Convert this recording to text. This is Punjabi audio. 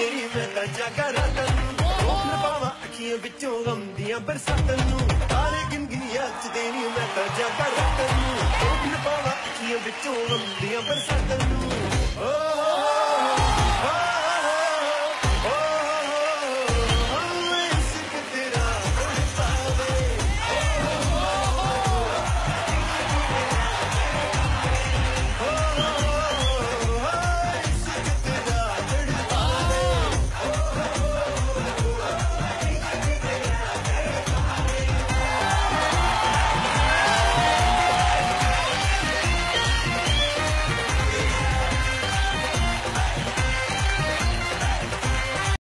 ਤੇਰੀ ਮੈਂ ਤਾਂ ਜਾਗਾ ਰਾਤਾਂ ਨੂੰ ਰੋਕਣ ਪਾਵਾਂ ਅੱਖੀਆਂ ਵਿੱਚੋਂ ਗਮ ਦੀਆਂ ਬਰਸਾਤਾਂ ਨੂੰ ਤਾਰੇ ਗਿਣਗੀਆਂ ਚ ਦੇਣੀ ਮੈਂ ਤਾਂ ਜਾਗਾ ਰਾਤਾਂ ਨੂੰ ਰੋਕਣ ਪਾਵਾਂ ਅੱਖੀਆਂ ਵਿੱਚੋਂ ਗਮ ਦੀਆਂ ਬਰਸਾਤਾਂ ਨੂੰ Oh,